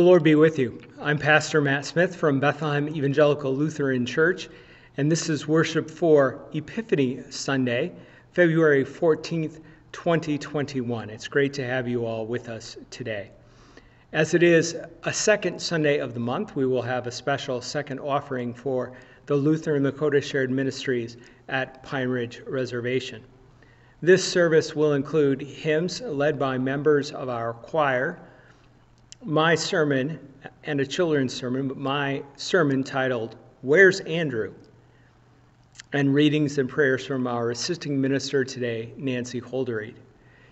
The Lord be with you. I'm Pastor Matt Smith from Bethlehem Evangelical Lutheran Church, and this is worship for Epiphany Sunday, February 14th, 2021. It's great to have you all with us today. As it is a second Sunday of the month, we will have a special second offering for the Lutheran Lakota Shared Ministries at Pine Ridge Reservation. This service will include hymns led by members of our choir my sermon and a children's sermon, but my sermon titled, Where's Andrew? and readings and prayers from our assisting minister today, Nancy Holderried.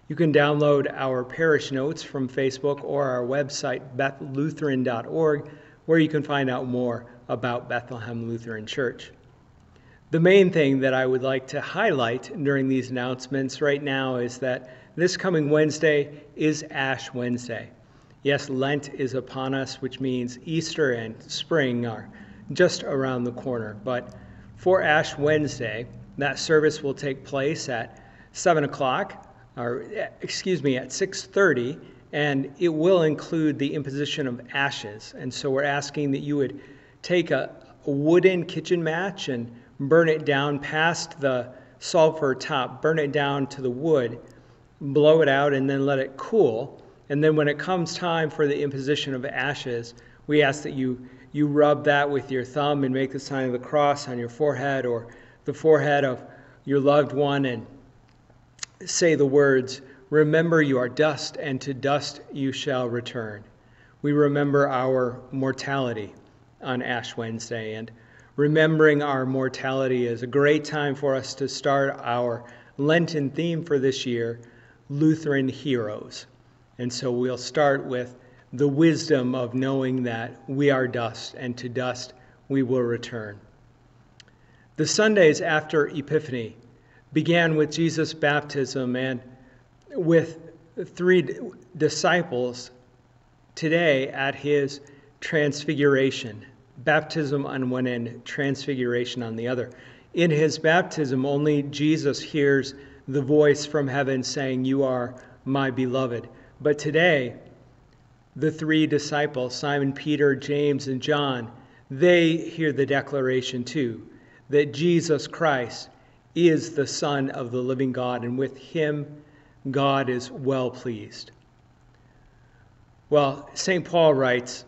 You can download our parish notes from Facebook or our website, bethlutheran.org, where you can find out more about Bethlehem Lutheran Church. The main thing that I would like to highlight during these announcements right now is that this coming Wednesday is Ash Wednesday. Yes, Lent is upon us, which means Easter and spring are just around the corner. But for Ash Wednesday, that service will take place at 7 o'clock, or excuse me, at 6.30, and it will include the imposition of ashes. And so we're asking that you would take a, a wooden kitchen match and burn it down past the sulfur top, burn it down to the wood, blow it out, and then let it cool and then when it comes time for the imposition of ashes, we ask that you, you rub that with your thumb and make the sign of the cross on your forehead or the forehead of your loved one and say the words, Remember you are dust, and to dust you shall return. We remember our mortality on Ash Wednesday, and remembering our mortality is a great time for us to start our Lenten theme for this year Lutheran Heroes. And so we'll start with the wisdom of knowing that we are dust, and to dust we will return. The Sundays after Epiphany began with Jesus' baptism and with three disciples today at his transfiguration. Baptism on one end, transfiguration on the other. In his baptism, only Jesus hears the voice from heaven saying, You are my beloved. But today, the three disciples, Simon, Peter, James, and John, they hear the declaration too that Jesus Christ is the Son of the living God, and with him, God is well pleased. Well, St. Paul writes,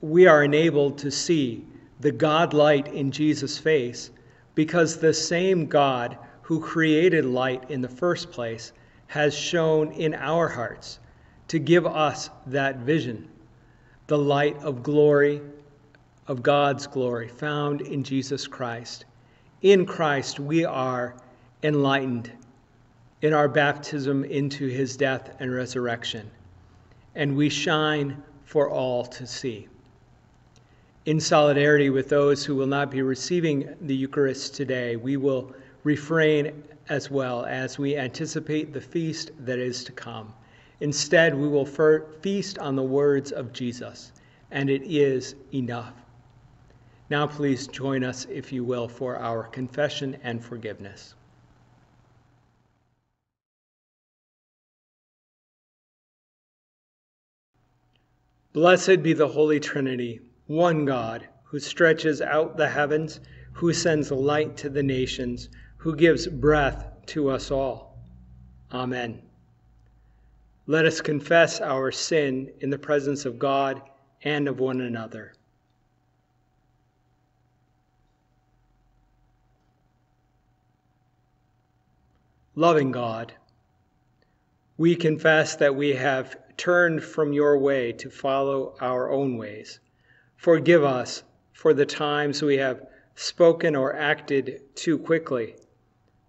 We are enabled to see the God light in Jesus' face because the same God who created light in the first place has shone in our hearts to give us that vision, the light of glory, of God's glory found in Jesus Christ. In Christ, we are enlightened in our baptism into his death and resurrection, and we shine for all to see. In solidarity with those who will not be receiving the Eucharist today, we will refrain as well as we anticipate the feast that is to come. Instead, we will feast on the words of Jesus, and it is enough. Now, please join us, if you will, for our confession and forgiveness. Blessed be the Holy Trinity, one God, who stretches out the heavens, who sends light to the nations, who gives breath to us all. Amen. Let us confess our sin in the presence of God and of one another. Loving God, we confess that we have turned from your way to follow our own ways. Forgive us for the times we have spoken or acted too quickly.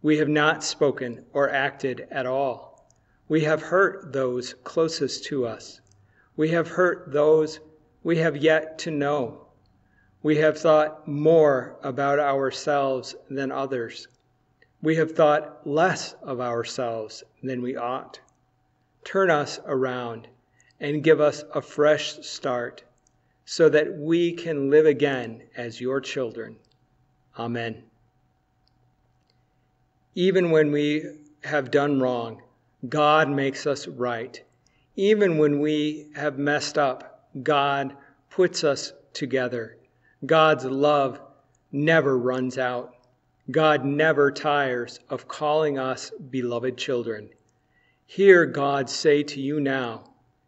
We have not spoken or acted at all. We have hurt those closest to us. We have hurt those we have yet to know. We have thought more about ourselves than others. We have thought less of ourselves than we ought. Turn us around and give us a fresh start so that we can live again as your children. Amen. Even when we have done wrong, God makes us right. Even when we have messed up, God puts us together. God's love never runs out. God never tires of calling us beloved children. Hear God say to you now,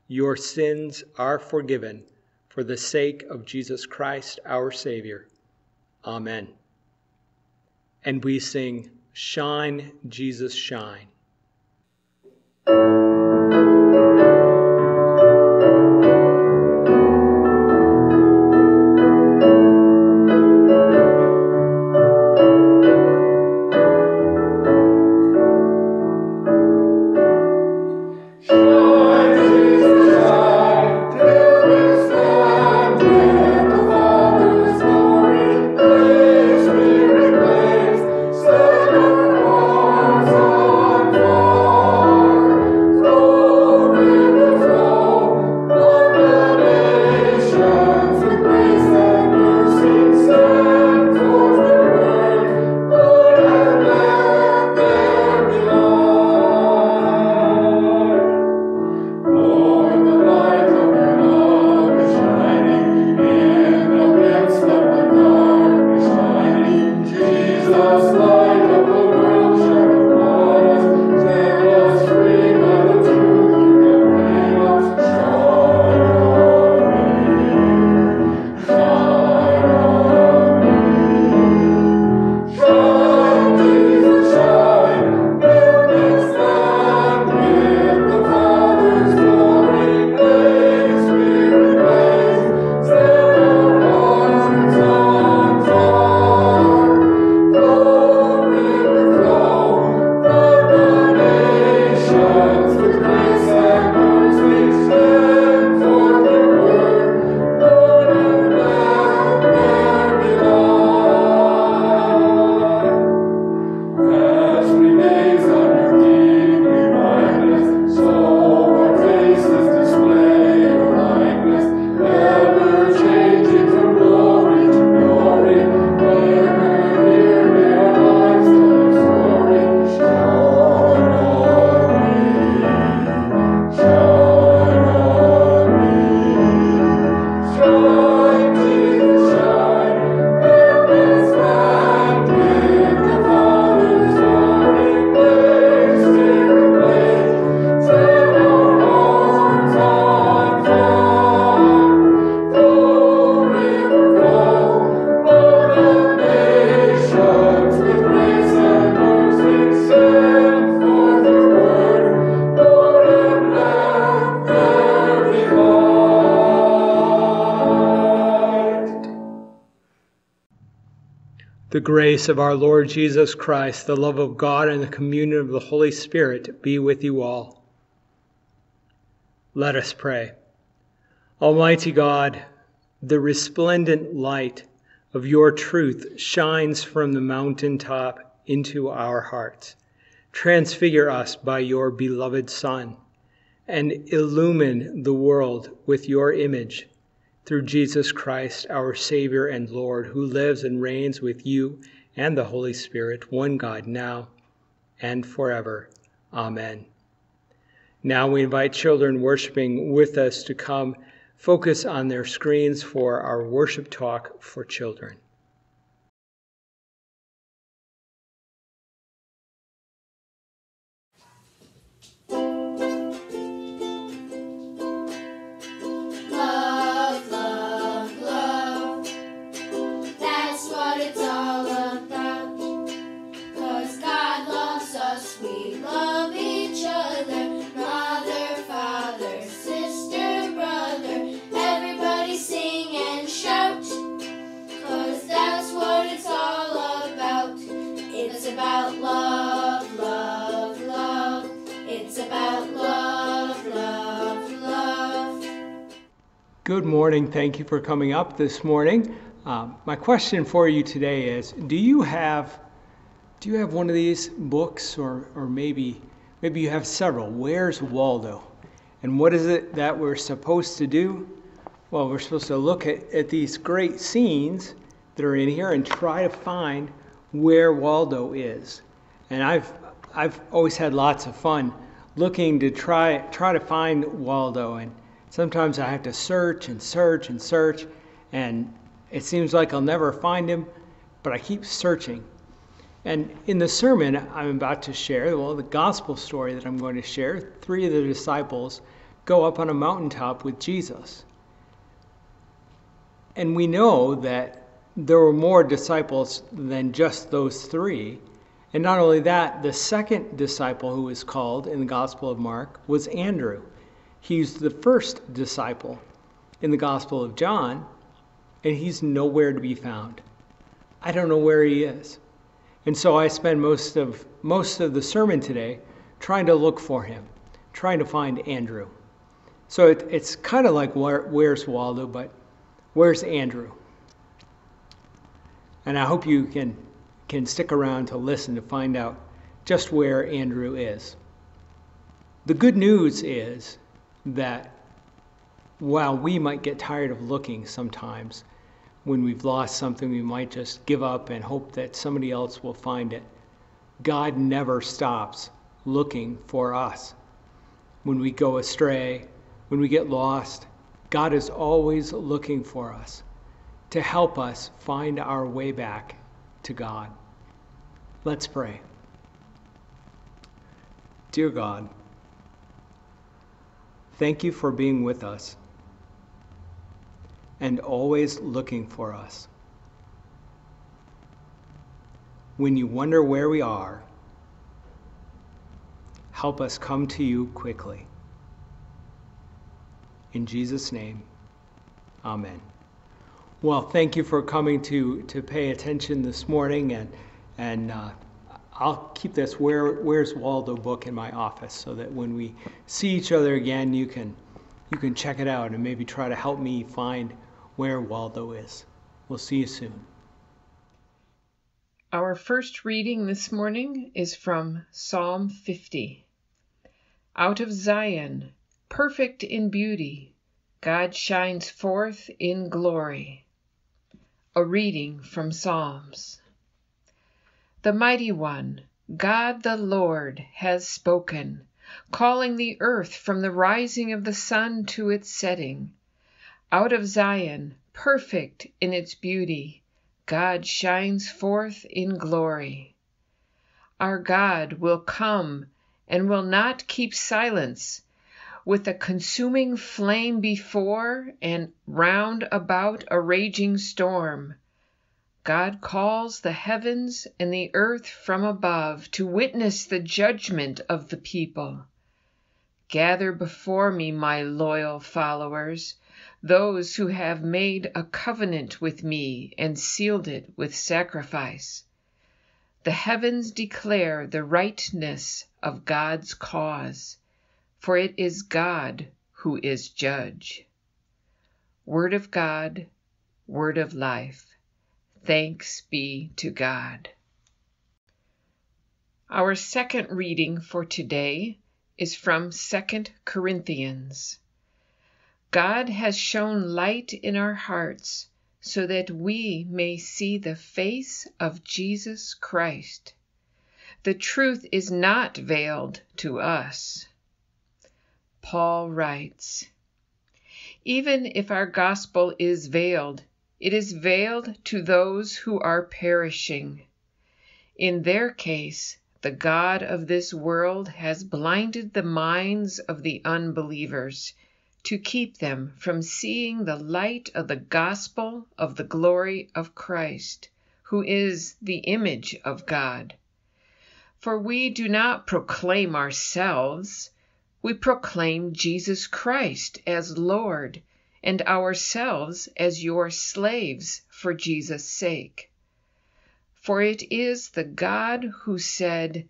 Your sins are forgiven for the sake of Jesus Christ our Savior. Amen. And we sing, Shine, Jesus, shine. Grace of our Lord Jesus Christ, the love of God, and the communion of the Holy Spirit be with you all. Let us pray. Almighty God, the resplendent light of your truth shines from the mountain top into our hearts. Transfigure us by your beloved Son, and illumine the world with your image through Jesus Christ, our Savior and Lord, who lives and reigns with you and the Holy Spirit, one God, now and forever. Amen. Now we invite children worshiping with us to come focus on their screens for our worship talk for children. Good morning. Thank you for coming up this morning. Um, my question for you today is: Do you have do you have one of these books, or or maybe maybe you have several? Where's Waldo? And what is it that we're supposed to do? Well, we're supposed to look at, at these great scenes that are in here and try to find where Waldo is. And I've I've always had lots of fun looking to try try to find Waldo and Sometimes I have to search and search and search, and it seems like I'll never find him, but I keep searching. And in the sermon I'm about to share, well, the gospel story that I'm going to share, three of the disciples go up on a mountaintop with Jesus. And we know that there were more disciples than just those three. And not only that, the second disciple who was called in the Gospel of Mark was Andrew. He's the first disciple in the Gospel of John, and he's nowhere to be found. I don't know where he is. And so I spend most of most of the sermon today trying to look for him, trying to find Andrew. So it, it's kind of like where, where's Waldo, but where's Andrew? And I hope you can can stick around to listen to find out just where Andrew is. The good news is that while we might get tired of looking sometimes, when we've lost something, we might just give up and hope that somebody else will find it. God never stops looking for us. When we go astray, when we get lost, God is always looking for us to help us find our way back to God. Let's pray. Dear God, Thank you for being with us and always looking for us. When you wonder where we are, help us come to you quickly. In Jesus' name, amen. Well, thank you for coming to, to pay attention this morning and, and uh, I'll keep this Where Where's Waldo book in my office so that when we see each other again, you can you can check it out and maybe try to help me find where Waldo is. We'll see you soon. Our first reading this morning is from Psalm 50. Out of Zion, perfect in beauty, God shines forth in glory. A reading from Psalms. The Mighty One, God the Lord, has spoken, calling the earth from the rising of the sun to its setting. Out of Zion, perfect in its beauty, God shines forth in glory. Our God will come and will not keep silence, with a consuming flame before and round about a raging storm. God calls the heavens and the earth from above to witness the judgment of the people. Gather before me, my loyal followers, those who have made a covenant with me and sealed it with sacrifice. The heavens declare the rightness of God's cause, for it is God who is judge. Word of God, word of life. Thanks be to God. Our second reading for today is from 2 Corinthians. God has shown light in our hearts so that we may see the face of Jesus Christ. The truth is not veiled to us. Paul writes, Even if our gospel is veiled, it is veiled to those who are perishing. In their case, the God of this world has blinded the minds of the unbelievers to keep them from seeing the light of the gospel of the glory of Christ, who is the image of God. For we do not proclaim ourselves, we proclaim Jesus Christ as Lord, and ourselves as your slaves for Jesus' sake. For it is the God who said,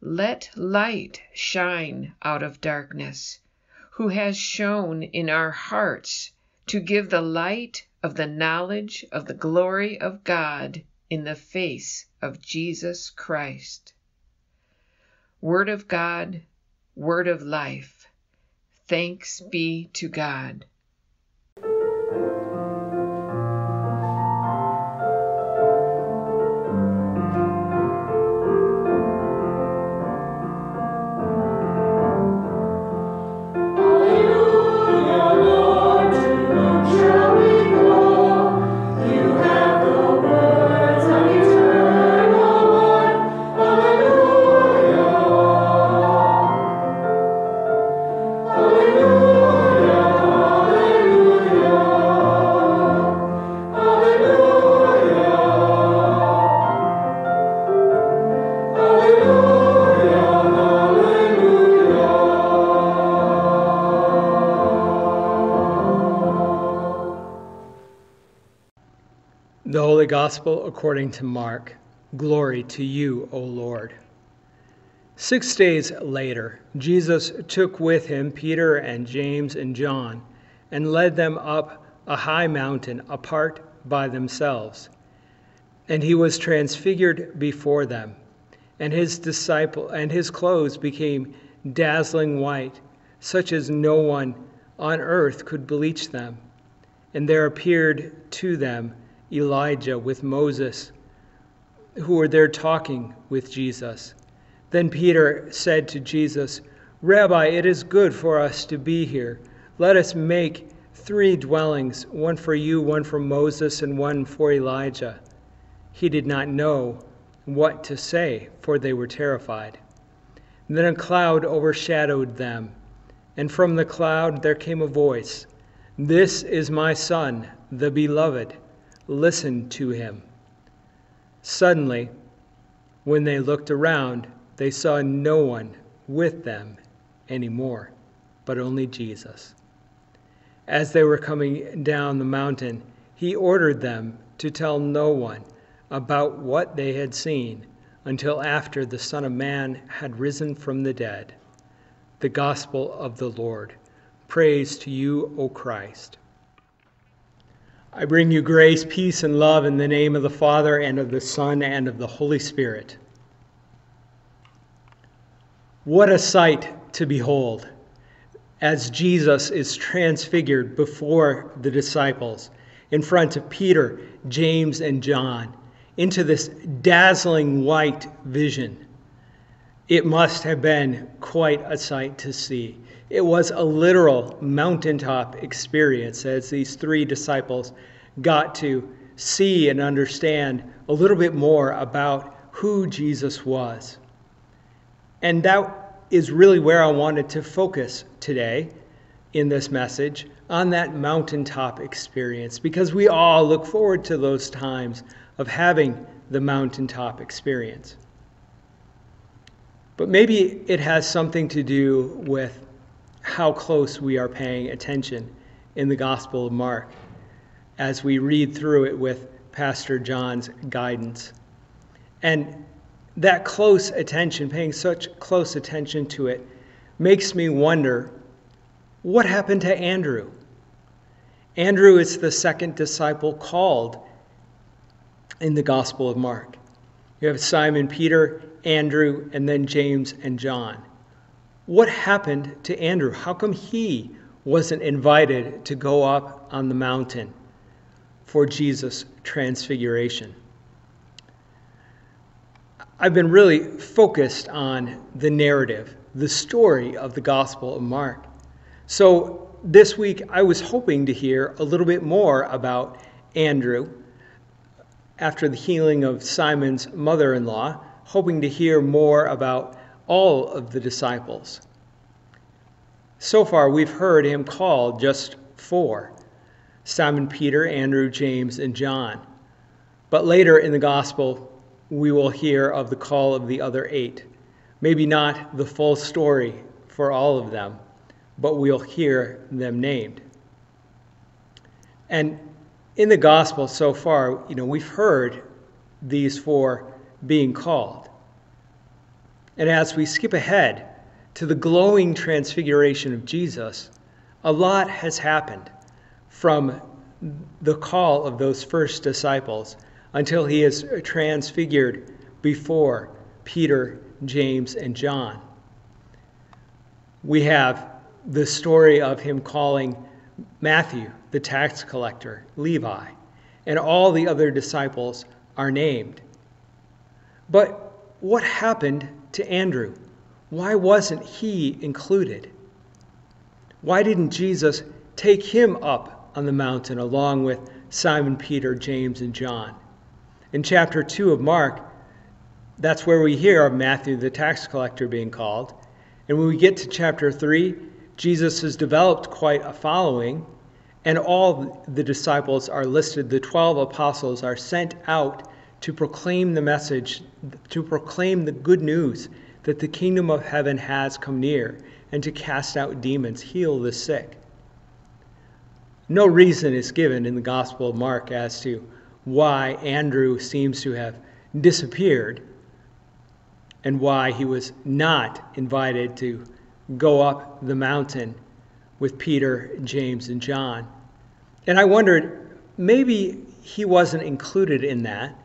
Let light shine out of darkness who has shone in our hearts to give the light of the knowledge of the glory of God in the face of Jesus Christ. Word of God, word of life. Thanks be to God. The Holy Gospel according to Mark. Glory to you, O Lord. Six days later, Jesus took with him Peter and James and John and led them up a high mountain apart by themselves. And he was transfigured before them, and his disciple and his clothes became dazzling white, such as no one on earth could bleach them. And there appeared to them Elijah with Moses, who were there talking with Jesus. Then Peter said to Jesus, Rabbi, it is good for us to be here. Let us make three dwellings one for you, one for Moses, and one for Elijah. He did not know what to say, for they were terrified. And then a cloud overshadowed them, and from the cloud there came a voice This is my Son, the beloved Listen to him. Suddenly, when they looked around, they saw no one with them anymore, but only Jesus. As they were coming down the mountain, he ordered them to tell no one about what they had seen until after the Son of Man had risen from the dead. The Gospel of the Lord. Praise to you, O Christ. I bring you grace, peace, and love in the name of the Father, and of the Son, and of the Holy Spirit. What a sight to behold as Jesus is transfigured before the disciples, in front of Peter, James, and John, into this dazzling white vision. It must have been quite a sight to see. It was a literal mountaintop experience as these three disciples got to see and understand a little bit more about who Jesus was. And that is really where I wanted to focus today in this message on that mountaintop experience because we all look forward to those times of having the mountaintop experience. But maybe it has something to do with how close we are paying attention in the Gospel of Mark as we read through it with Pastor John's guidance. And that close attention, paying such close attention to it, makes me wonder what happened to Andrew? Andrew is the second disciple called in the Gospel of Mark. You have Simon Peter, Andrew, and then James and John. What happened to Andrew? How come he wasn't invited to go up on the mountain for Jesus' transfiguration? I've been really focused on the narrative, the story of the Gospel of Mark. So this week, I was hoping to hear a little bit more about Andrew after the healing of Simon's mother in law, hoping to hear more about all of the disciples. So far, we've heard him call just four Simon Peter, Andrew, James, and John. But later in the gospel, we will hear of the call of the other eight. Maybe not the full story for all of them, but we'll hear them named. And in the gospel so far, you know, we've heard these four being called. And as we skip ahead to the glowing transfiguration of Jesus, a lot has happened from the call of those first disciples until he is transfigured before Peter, James, and John. We have the story of him calling Matthew, the tax collector, Levi, and all the other disciples are named. But what happened to Andrew? Why wasn't he included? Why didn't Jesus take him up on the mountain along with Simon Peter, James, and John? In chapter 2 of Mark, that's where we hear of Matthew the tax collector being called. And when we get to chapter 3, Jesus has developed quite a following, and all the disciples are listed. The 12 apostles are sent out to proclaim the message, to proclaim the good news that the kingdom of heaven has come near, and to cast out demons, heal the sick. No reason is given in the Gospel of Mark as to why Andrew seems to have disappeared and why he was not invited to go up the mountain with Peter, James, and John. And I wondered, maybe he wasn't included in that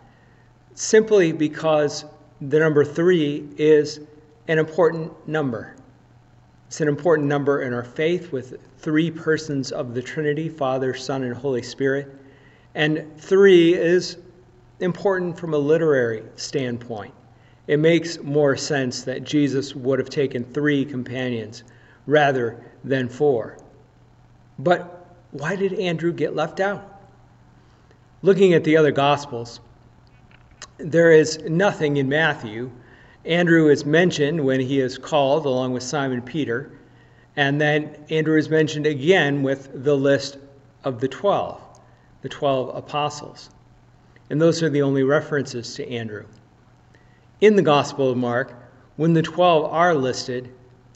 simply because the number three is an important number. It's an important number in our faith with three persons of the Trinity Father, Son, and Holy Spirit. And three is important from a literary standpoint it makes more sense that Jesus would have taken three companions rather than four. But why did Andrew get left out? Looking at the other Gospels, there is nothing in Matthew. Andrew is mentioned when he is called along with Simon Peter, and then Andrew is mentioned again with the list of the 12, the 12 apostles. And those are the only references to Andrew. In the Gospel of Mark, when the 12 are listed,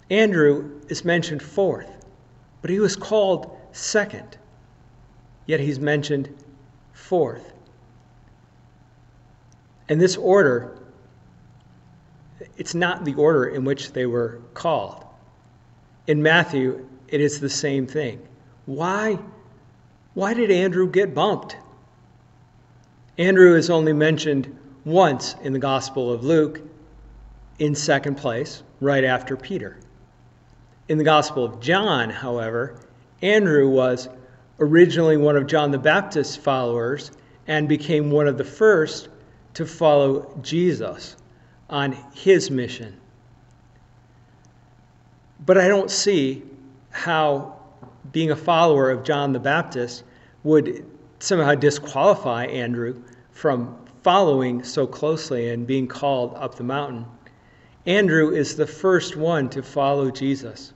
Andrew is mentioned fourth, but he was called second, yet he's mentioned fourth. And this order, it's not the order in which they were called. In Matthew, it is the same thing. Why, why did Andrew get bumped? Andrew is only mentioned once in the Gospel of Luke in second place, right after Peter. In the Gospel of John, however, Andrew was originally one of John the Baptist's followers and became one of the first to follow Jesus on his mission. But I don't see how being a follower of John the Baptist would somehow disqualify Andrew from following so closely and being called up the mountain. Andrew is the first one to follow Jesus.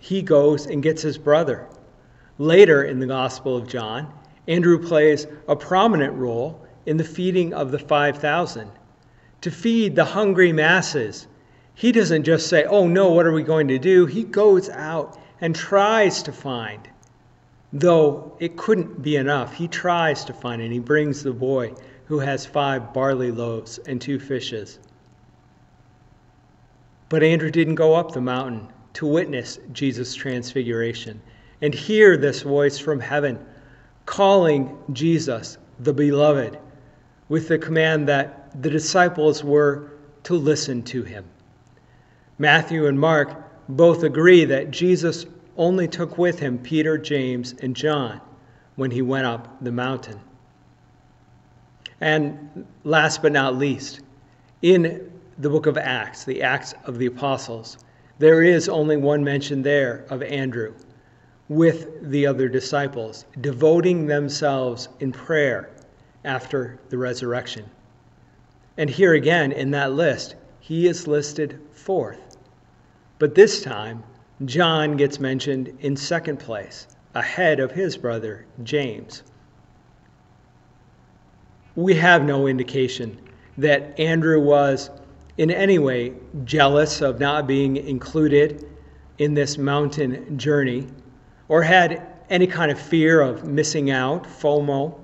He goes and gets his brother. Later in the Gospel of John, Andrew plays a prominent role in the feeding of the 5,000. To feed the hungry masses, he doesn't just say, Oh no, what are we going to do? He goes out and tries to find Though it couldn't be enough, he tries to find and He brings the boy who has five barley loaves and two fishes. But Andrew didn't go up the mountain to witness Jesus' transfiguration and hear this voice from heaven calling Jesus the beloved with the command that the disciples were to listen to him. Matthew and Mark both agree that Jesus only took with him Peter, James, and John when he went up the mountain. And last but not least, in the book of Acts, the Acts of the Apostles, there is only one mention there of Andrew with the other disciples, devoting themselves in prayer after the resurrection. And here again in that list, he is listed fourth. But this time, John gets mentioned in second place, ahead of his brother, James. We have no indication that Andrew was in any way jealous of not being included in this mountain journey or had any kind of fear of missing out, FOMO.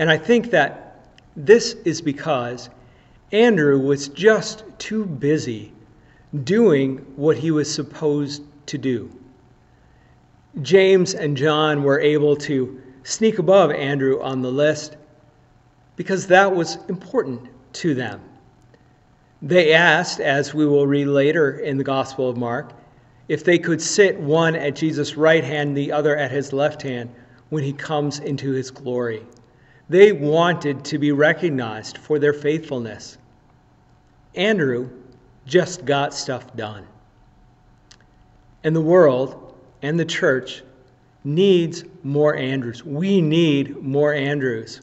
And I think that this is because Andrew was just too busy doing what he was supposed to do. James and John were able to sneak above Andrew on the list because that was important to them. They asked, as we will read later in the Gospel of Mark, if they could sit one at Jesus' right hand, the other at his left hand, when he comes into his glory. They wanted to be recognized for their faithfulness. Andrew just got stuff done. And the world and the church needs more Andrews. We need more Andrews.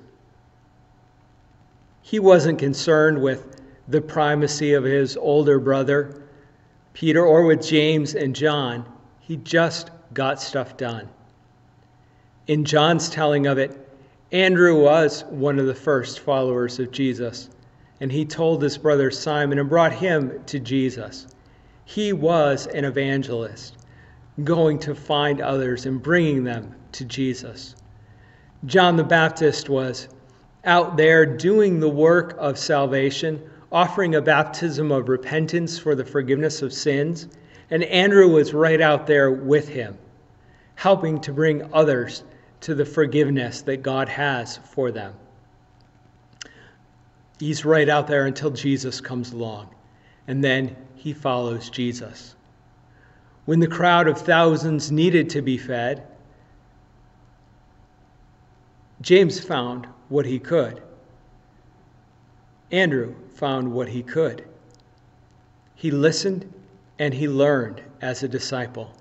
He wasn't concerned with the primacy of his older brother, Peter, or with James and John. He just got stuff done. In John's telling of it, Andrew was one of the first followers of Jesus and he told his brother Simon and brought him to Jesus. He was an evangelist, going to find others and bringing them to Jesus. John the Baptist was out there doing the work of salvation, offering a baptism of repentance for the forgiveness of sins, and Andrew was right out there with him, helping to bring others to the forgiveness that God has for them. He's right out there until Jesus comes along, and then he follows Jesus. When the crowd of thousands needed to be fed, James found what he could. Andrew found what he could. He listened and he learned as a disciple.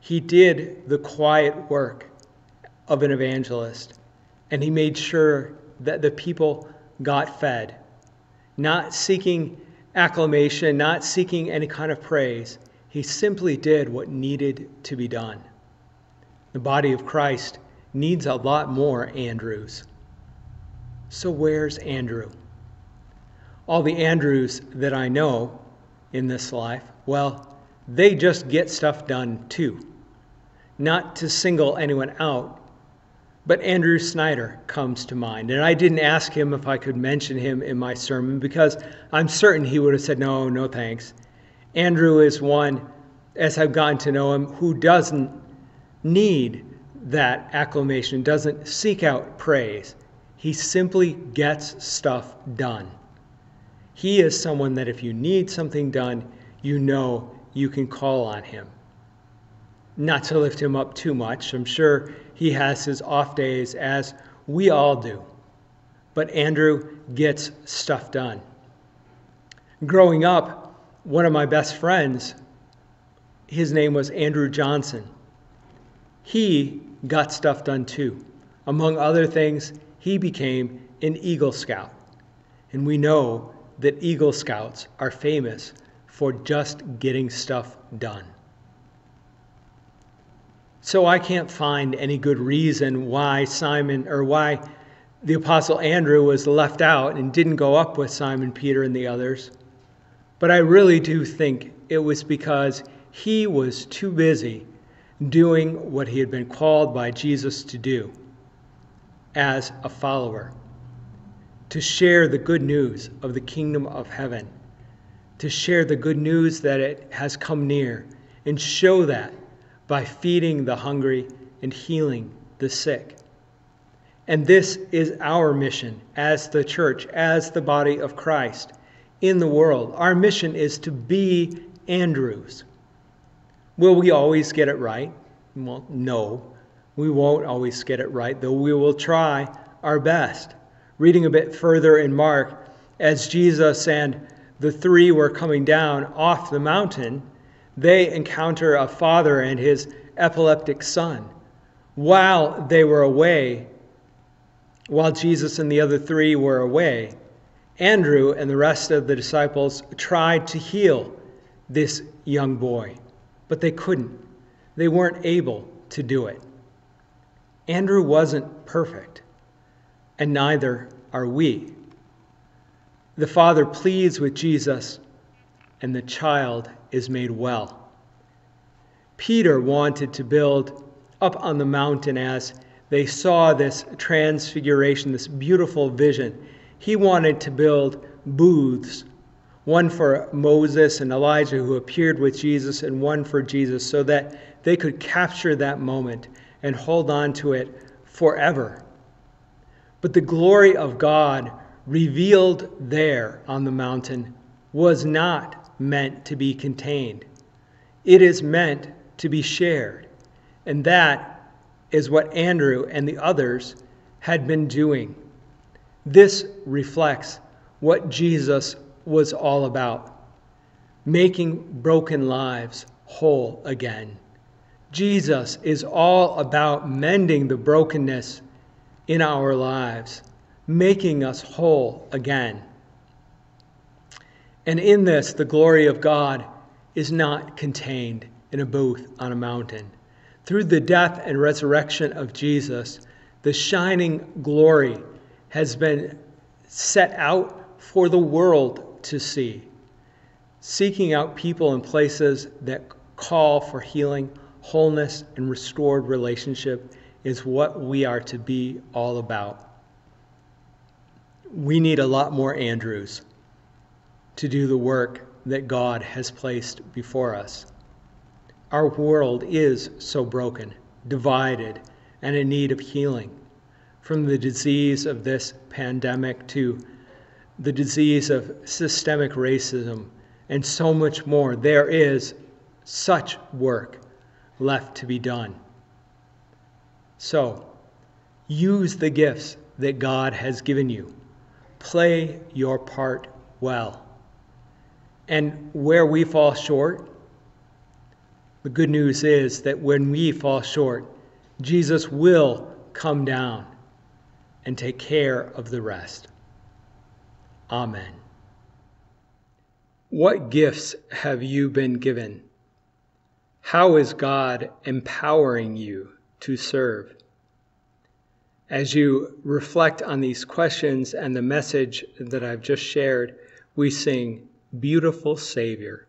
He did the quiet work of an evangelist, and he made sure that the people got fed, not seeking acclamation, not seeking any kind of praise. He simply did what needed to be done. The body of Christ needs a lot more Andrews. So, where's Andrew? All the Andrews that I know in this life, well, they just get stuff done too. Not to single anyone out, but Andrew Snyder comes to mind. And I didn't ask him if I could mention him in my sermon because I'm certain he would have said, no, no thanks. Andrew is one, as I've gotten to know him, who doesn't need that acclamation, doesn't seek out praise. He simply gets stuff done. He is someone that if you need something done, you know you can call on him. Not to lift him up too much, I'm sure he has his off days, as we all do. But Andrew gets stuff done. Growing up, one of my best friends, his name was Andrew Johnson. He got stuff done too. Among other things, he became an Eagle Scout. And we know that Eagle Scouts are famous for just getting stuff done. So I can't find any good reason why Simon or why the Apostle Andrew was left out and didn't go up with Simon Peter and the others. But I really do think it was because he was too busy doing what he had been called by Jesus to do as a follower to share the good news of the kingdom of heaven, to share the good news that it has come near, and show that by feeding the hungry and healing the sick. And this is our mission as the church, as the body of Christ in the world. Our mission is to be Andrews. Will we always get it right? Well, no, we won't always get it right, though we will try our best. Reading a bit further in Mark, as Jesus and the three were coming down off the mountain, they encounter a father and his epileptic son. While they were away, while Jesus and the other three were away, Andrew and the rest of the disciples tried to heal this young boy, but they couldn't. They weren't able to do it. Andrew wasn't perfect, and neither are we. The father pleads with Jesus, and the child is made well. Peter wanted to build up on the mountain as they saw this transfiguration, this beautiful vision. He wanted to build booths, one for Moses and Elijah who appeared with Jesus, and one for Jesus, so that they could capture that moment and hold on to it forever. But the glory of God revealed there on the mountain was not meant to be contained. It is meant to be shared. And that is what Andrew and the others had been doing. This reflects what Jesus was all about making broken lives whole again. Jesus is all about mending the brokenness in our lives, making us whole again. And in this, the glory of God is not contained in a booth on a mountain. Through the death and resurrection of Jesus, the shining glory has been set out for the world to see, seeking out people and places that call for healing, wholeness, and restored relationship is what we are to be all about. We need a lot more Andrews to do the work that God has placed before us. Our world is so broken, divided, and in need of healing. From the disease of this pandemic to the disease of systemic racism and so much more, there is such work left to be done. So, use the gifts that God has given you. Play your part well. And where we fall short, the good news is that when we fall short, Jesus will come down and take care of the rest. Amen. What gifts have you been given? How is God empowering you to serve? As you reflect on these questions and the message that I've just shared, we sing, Beautiful Savior.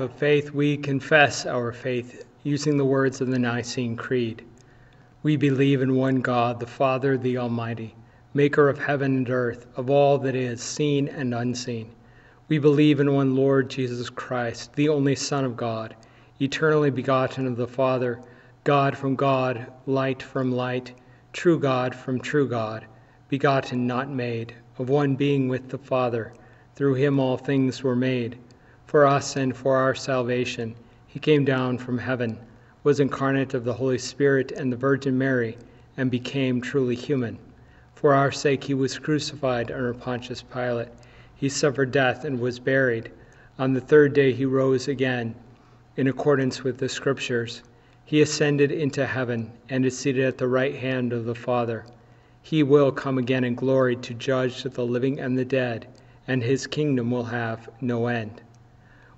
Of faith, we confess our faith using the words of the Nicene Creed. We believe in one God, the Father, the Almighty, maker of heaven and earth, of all that is seen and unseen. We believe in one Lord Jesus Christ, the only Son of God, eternally begotten of the Father, God from God, light from light, true God from true God, begotten, not made, of one being with the Father. Through him all things were made for us and for our salvation, he came down from heaven, was incarnate of the Holy Spirit and the Virgin Mary, and became truly human. For our sake he was crucified under Pontius Pilate. He suffered death and was buried. On the third day he rose again, in accordance with the Scriptures. He ascended into heaven and is seated at the right hand of the Father. He will come again in glory to judge the living and the dead, and his kingdom will have no end.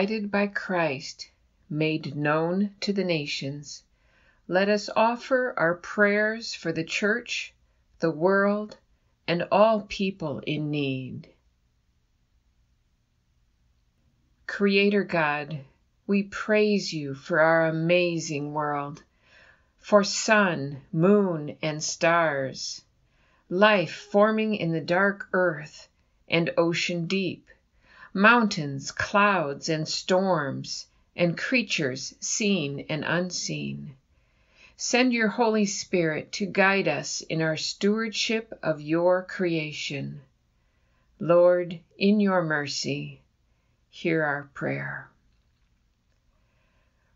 Guided by Christ, made known to the nations, let us offer our prayers for the Church, the world, and all people in need. Creator God, we praise you for our amazing world, for sun, moon, and stars, life forming in the dark earth and ocean deep mountains, clouds, and storms, and creatures seen and unseen. Send your Holy Spirit to guide us in our stewardship of your creation. Lord, in your mercy, hear our prayer.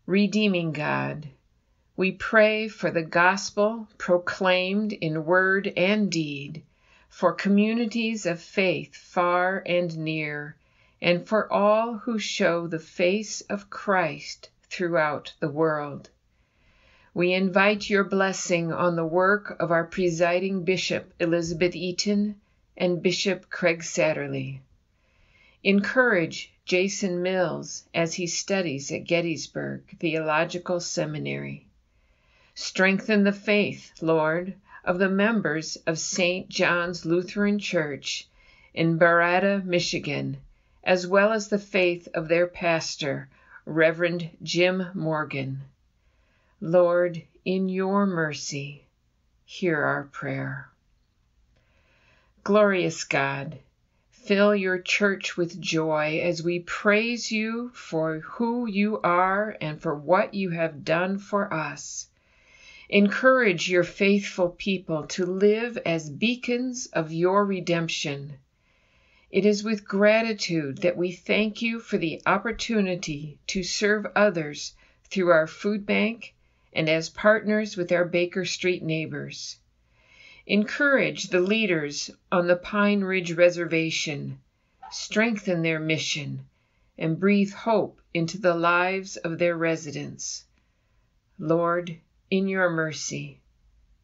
Redeeming God, we pray for the gospel proclaimed in word and deed, for communities of faith far and near and for all who show the face of Christ throughout the world. We invite your blessing on the work of our presiding Bishop Elizabeth Eaton and Bishop Craig Satterlee. Encourage Jason Mills as he studies at Gettysburg Theological Seminary. Strengthen the faith, Lord, of the members of St. John's Lutheran Church in Baroda, Michigan, as well as the faith of their pastor, Reverend Jim Morgan. Lord, in your mercy, hear our prayer. Glorious God, fill your church with joy as we praise you for who you are and for what you have done for us. Encourage your faithful people to live as beacons of your redemption it is with gratitude that we thank you for the opportunity to serve others through our food bank and as partners with our Baker Street neighbors. Encourage the leaders on the Pine Ridge Reservation, strengthen their mission, and breathe hope into the lives of their residents. Lord, in your mercy,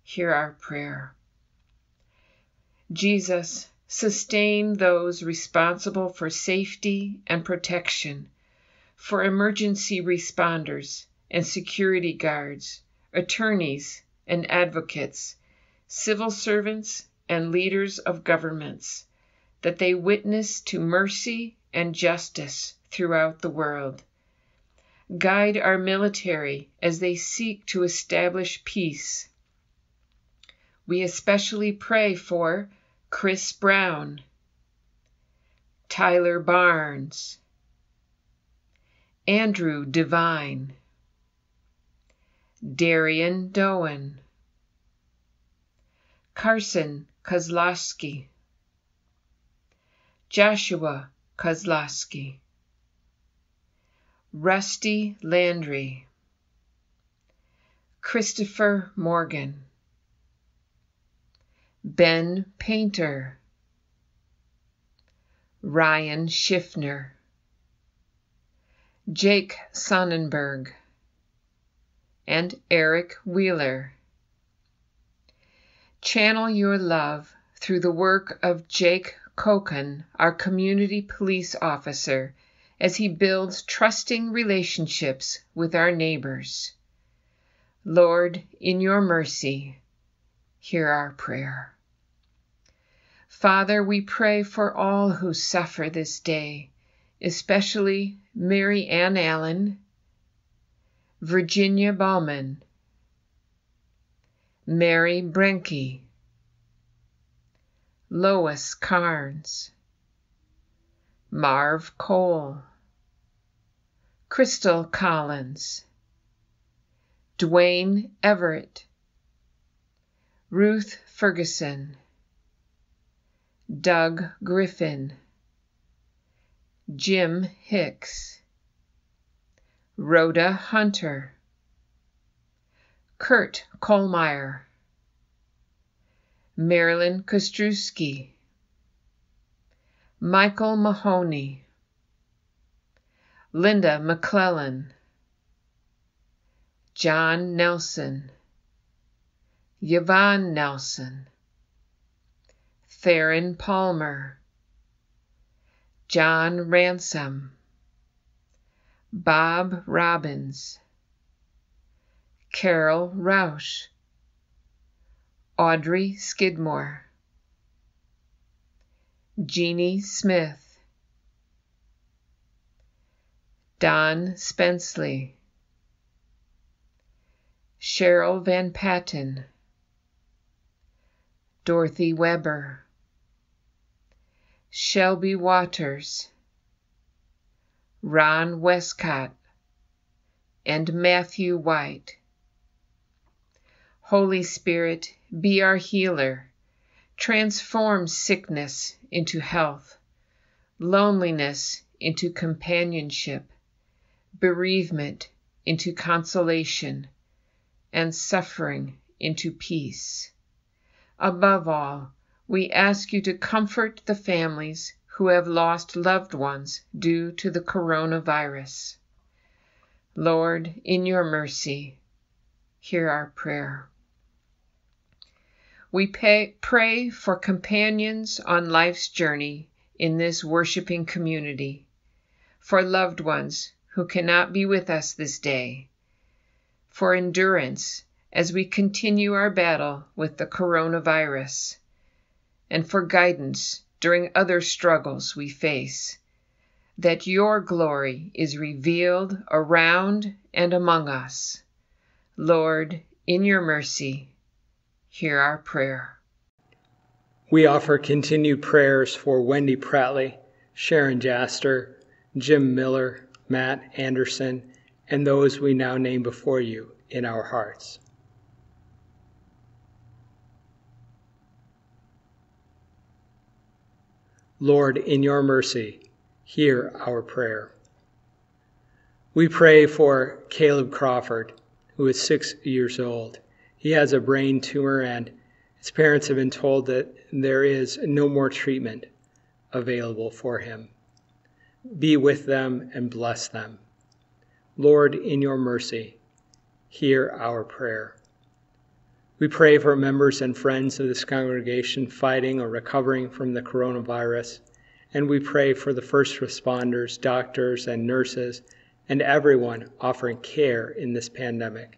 hear our prayer. Jesus, sustain those responsible for safety and protection, for emergency responders and security guards, attorneys and advocates, civil servants and leaders of governments, that they witness to mercy and justice throughout the world. Guide our military as they seek to establish peace. We especially pray for Chris Brown, Tyler Barnes, Andrew Devine, Darian Doan, Carson Kozlowski, Joshua Kozlowski, Rusty Landry, Christopher Morgan, Ben Painter, Ryan Schiffner, Jake Sonnenberg, and Eric Wheeler. Channel your love through the work of Jake Koken, our community police officer, as he builds trusting relationships with our neighbors. Lord, in your mercy, hear our prayer. Father, we pray for all who suffer this day, especially Mary Ann Allen, Virginia Bauman, Mary Brenke, Lois Carnes, Marv Cole, Crystal Collins, Dwayne Everett, Ruth Ferguson, Doug Griffin, Jim Hicks, Rhoda Hunter, Kurt Kohlmeyer, Marilyn Kostrowski, Michael Mahoney, Linda McClellan, John Nelson, Yvonne Nelson, Theron Palmer, John Ransom, Bob Robbins, Carol Roush, Audrey Skidmore, Jeannie Smith, Don Spenceley, Cheryl Van Patten, Dorothy Weber, Shelby Waters, Ron Westcott, and Matthew White. Holy Spirit, be our healer. Transform sickness into health, loneliness into companionship, bereavement into consolation, and suffering into peace. Above all, we ask you to comfort the families who have lost loved ones due to the coronavirus. Lord, in your mercy, hear our prayer. We pay, pray for companions on life's journey in this worshiping community, for loved ones who cannot be with us this day, for endurance as we continue our battle with the coronavirus, and for guidance during other struggles we face, that your glory is revealed around and among us. Lord, in your mercy, hear our prayer. We offer continued prayers for Wendy Prattley, Sharon Jaster, Jim Miller, Matt Anderson, and those we now name before you in our hearts. Lord, in your mercy, hear our prayer. We pray for Caleb Crawford, who is six years old. He has a brain tumor, and his parents have been told that there is no more treatment available for him. Be with them and bless them. Lord, in your mercy, hear our prayer. We pray for members and friends of this congregation fighting or recovering from the coronavirus, and we pray for the first responders, doctors, and nurses, and everyone offering care in this pandemic.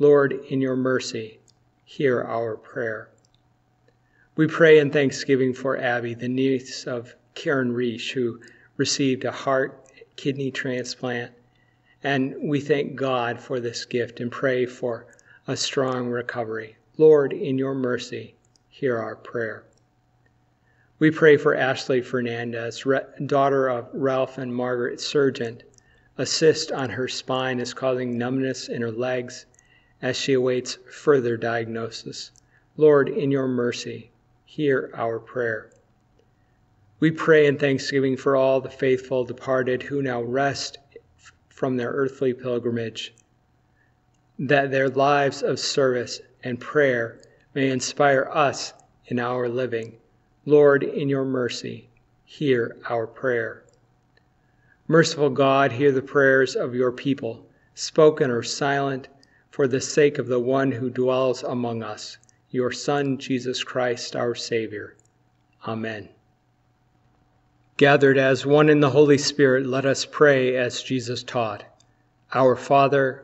Lord, in your mercy, hear our prayer. We pray in thanksgiving for Abby, the niece of Karen Reich, who received a heart kidney transplant. And we thank God for this gift and pray for a strong recovery. Lord, in your mercy, hear our prayer. We pray for Ashley Fernandez, daughter of Ralph and Margaret Surgent. A cyst on her spine is causing numbness in her legs as she awaits further diagnosis. Lord, in your mercy, hear our prayer. We pray in thanksgiving for all the faithful departed who now rest from their earthly pilgrimage, that their lives of service and prayer may inspire us in our living. Lord, in your mercy, hear our prayer. Merciful God, hear the prayers of your people, spoken or silent, for the sake of the one who dwells among us, your Son, Jesus Christ, our Savior. Amen. Gathered as one in the Holy Spirit, let us pray as Jesus taught. Our Father,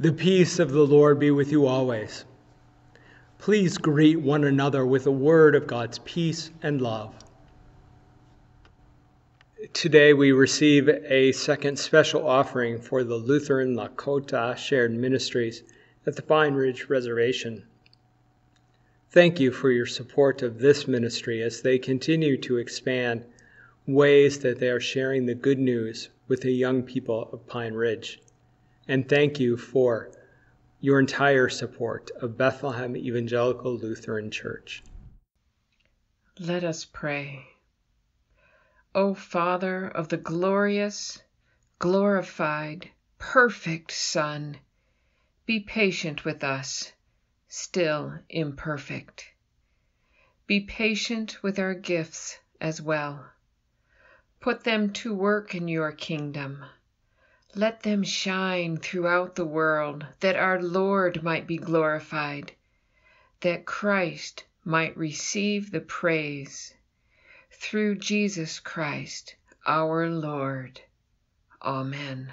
The peace of the Lord be with you always. Please greet one another with a word of God's peace and love. Today we receive a second special offering for the Lutheran Lakota Shared Ministries at the Pine Ridge Reservation. Thank you for your support of this ministry as they continue to expand ways that they are sharing the good news with the young people of Pine Ridge. And thank you for your entire support of Bethlehem Evangelical Lutheran Church. Let us pray. O Father of the glorious, glorified, perfect Son, be patient with us, still imperfect. Be patient with our gifts as well Put them to work in your kingdom. Let them shine throughout the world, that our Lord might be glorified, that Christ might receive the praise. Through Jesus Christ our Lord. Amen.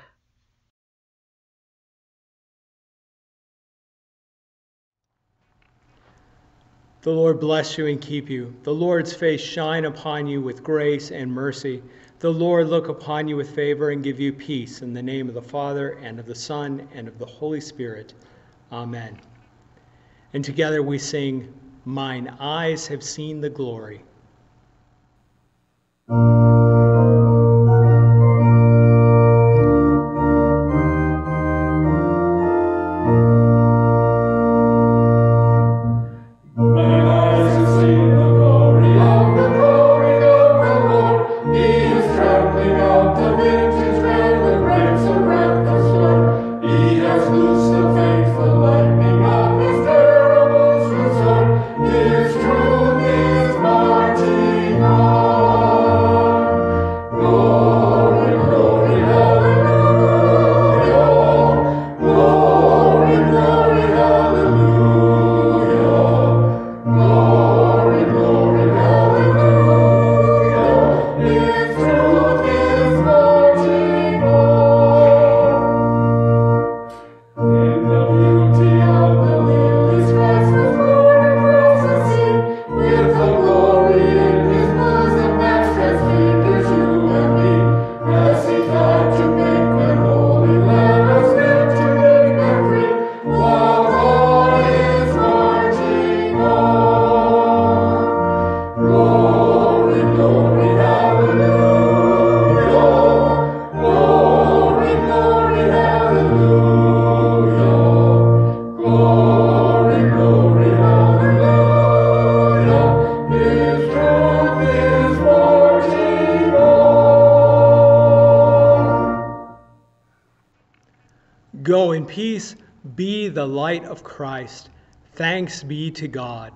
The Lord bless you and keep you. The Lord's face shine upon you with grace and mercy. The Lord look upon you with favor and give you peace. In the name of the Father, and of the Son, and of the Holy Spirit. Amen. And together we sing, Mine eyes have seen the glory. Christ. Thanks be to God.